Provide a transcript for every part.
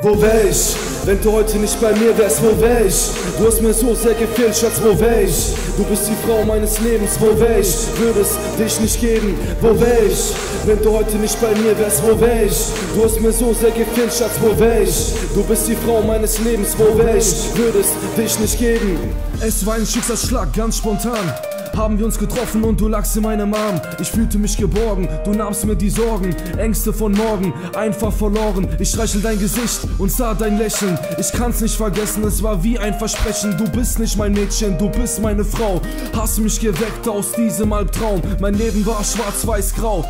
Wo wär ich, wenn du heute nicht bei mir wärst, wo wär ich? Du hast mir so sehr gefehlt, Schatz, wo wär ich? Du bist die Frau meines Lebens, wo wär ich? Würde es dich nicht geben, wo wär ich? Wenn du heute nicht bei mir wärst, wo wär ich? Du hast mir so sehr gefehlt, Schatz, wo wär ich? Du bist die Frau meines Lebens, wo wär ich? Würde es dich nicht geben. Es war ein Schicksalsschlag, ganz spontan haben wir uns getroffen und du lagst in meinem Arm. Ich fühlte mich geborgen, du nahmst mir die Sorgen, Ängste von morgen, einfach verloren. Ich streichel dein Gesicht und sah dein Lächeln. Ich kann's nicht vergessen, es war wie ein Versprechen. Du bist nicht mein Mädchen, du bist meine Frau. Hast mich geweckt aus diesem Albtraum. Mein Leben war schwarz-weiß-grau.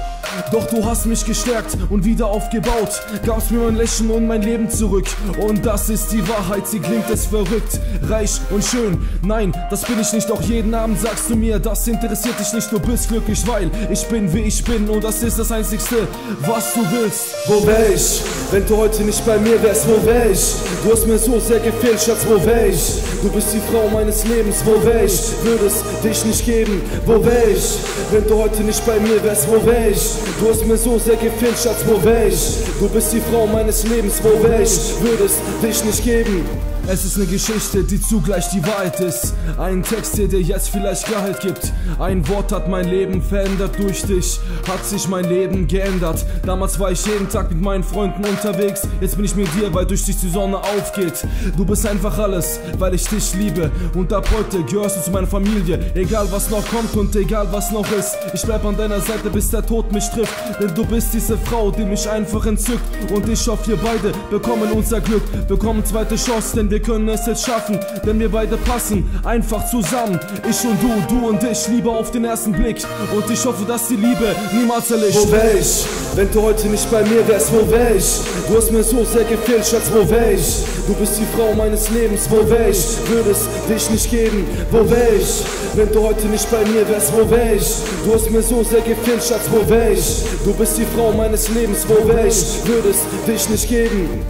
Doch du hast mich gestärkt und wieder aufgebaut. Gabst mir mein Lächeln und mein Leben zurück. Und das ist die Wahrheit, sie klingt es verrückt. Reich und schön, nein, das bin ich nicht. Doch jeden Abend sagst du mir, das interessiert dich nicht. Du bist glücklich, weil ich bin wie ich bin. Und das ist das Einzigste, was du willst. Wo wär ich, wenn du heute nicht bei mir wärst? Wo wär ich? Du hast mir so sehr gefehlt, Schatz, wo wär ich? Du bist die Frau meines Lebens, wo wär ich? Würde es dich nicht geben, wo wär ich? Wenn du heute nicht bei mir wärst, wo wär ich? Du hast mir so sehr gefehlt, Schatz, wo wär ich? Du bist die Frau meines Lebens, wo wär ich? Würde es dich nicht geben. Es ist eine Geschichte, die zugleich die Wahrheit ist. Ein Text, der dir jetzt vielleicht Gehalt gibt. Ein Wort hat mein Leben verändert durch dich. Hat sich mein Leben geändert. Damals war ich jeden Tag mit meinen Freunden unterwegs. Jetzt bin ich mit dir, weil durch dich die Sonne aufgeht. Du bist einfach alles, weil ich dich liebe. Und ab heute gehörst du zu meiner Familie. Egal was noch kommt und egal was noch ist. Ich bleib an deiner Seite, bis der Tod mich trifft. Denn du bist diese Frau, die mich einfach entzückt. Und ich hoffe, wir beide bekommen unser Glück. Bekommen zweite Chance, denn wir wir können es jetzt schaffen, denn wir beide passen einfach zusammen. Ich und du, du und ich, Liebe auf den ersten Blick. Und ich hoffe, dass die Liebe niemals erlischt. Wo wär ich, wenn du heute nicht bei mir wärst? Wo wär ich? Du hast mir so sehr gefehlt, Schatz, wo wär ich? Du bist die Frau meines Lebens, wo wär ich? Würde es dich nicht geben, wo wär ich? Wenn du heute nicht bei mir wärst, wo wär ich? Du hast mir so sehr gefehlt, Schatz, wo wär ich? Du bist die Frau meines Lebens, wo wär ich? Würde es dich nicht geben.